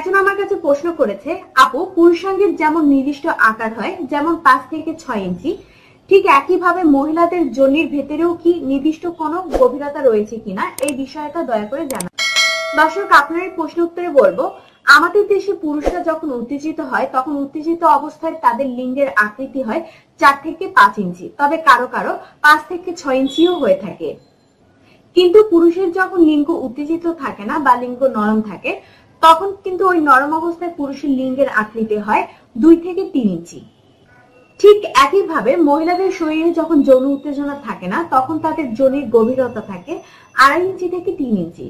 একজন আমার কাছে প্রশ্ন করেছে, আপু পুরুষাঙ্গের যেমন নির্দিষ্ট আকার হয়, যেমন পাঁচ থেকে ছয় ইঞ্চি, ঠিক একইভাবে মহিলাদের জনির ভেতরেও কি নির্দিষ্ট কোনো গভীরতা রয়েছে কিনা? এই বিষয়টা দয়া করে জানা দর্শক, আপনার এই প্রশ্ন উত্তরে বলব, আমাদের দেশে পুরুষরা যখন উত্তেজিত হয়, তখন উত্তেজিত অবস্থায় তাদের লিঙ্গের আকৃতি হয় চার থেকে পাঁচ ইঞ্চি। তবে কারও কারও পাঁচ থেকে ছয় ইঞ্চিও হয়ে থাকে। কিন্তু পুরুষের যখন লিঙ্গ উত্তেজিত থাকে না বা লিঙ্গ নরম থাকে তখন কিন্তু ওই নরম অবস্থায় পুরুষের লিঙ্গের আকৃতি হয় দুই থেকে তিন ইঞ্চি। ঠিক একইভাবে মহিলাদের শরীরে যখন যৌন উত্তেজনা থাকে না, তখন তাদের যৌনির গভীরতা থাকে আড়াই ইঞ্চি থেকে তিন ইঞ্চি।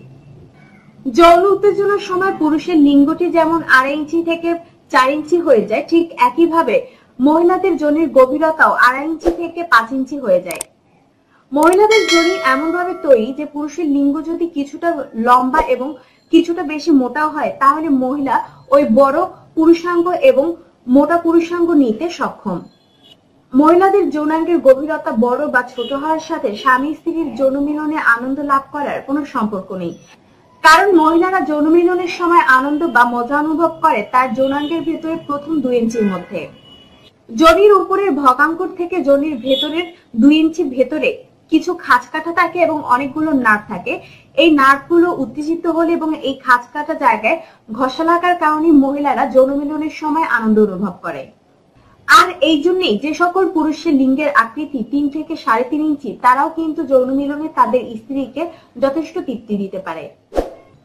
যৌন উত্তেজনার সময় পুরুষের লিঙ্গটি যেমন আড়াই ইঞ্চি থেকে চার ইঞ্চি হয়ে যায়, ঠিক একইভাবে মহিলাদের যোনির গভীরতাও আড়াই ইঞ্চি থেকে পাঁচ ইঞ্চি হয়ে যায়। মহিলাদের যোনি এমন ভাবে তৈরি যে পুরুষের লিঙ্গ যদি কিছুটা লম্বা এবং কিছুটা বেশি মোটাও হয়, তাহলে মহিলা ওই বড় পুরুষাঙ্গ এবং মোটা পুরুষাঙ্গ নিতে সক্ষম। মহিলাদের যৌনাঙ্গের গভীরতা বড় বা ছোট হওয়ার সাথে স্বামী স্ত্রীর যৌন মিলনে আনন্দ লাভ করার কোনো সম্পর্ক নেই। কারণ মহিলারা যৌন মিলনের সময় আনন্দ বা মজা অনুভব করে তার যৌনাঙ্গের ভেতরে প্রথম দুই ইঞ্চির মধ্যে। জনির উপরের ভগাঙ্কুর থেকে জনির ভেতরের দুই ইঞ্চি ভেতরে কিছু খাঁজ কাটা থাকে এবং অনেকগুলো নার্ভ থাকে। এই নার্ভগুলো উত্তেজিত হলে এবং এই খাঁজ কাটা জায়গায় ঘষা লাগার কারণে মহিলারা যৌন মিলনের সময় আনন্দ অনুভব করে। আর এই জন্যই যে সকল পুরুষের লিঙ্গের আকৃতি তিন থেকে সাড়ে তিন ইঞ্চি, তারাও কিন্তু যৌন মিলনে তাদের স্ত্রীকে যথেষ্ট তৃপ্তি দিতে পারে।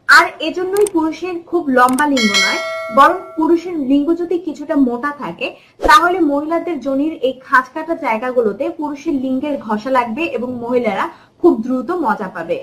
আর এজন্যই পুরুষের খুব লম্বা লিঙ্গ নয় বরং পুরুষের লিঙ্গ যদি কিছুটা মোটা থাকে, তাহলে মহিলাদের জনির এই খাঁজ কাটা জায়গাগুলোতে পুরুষের লিঙ্গের ঘষা লাগবে এবং মহিলারা খুব দ্রুত মজা পাবে।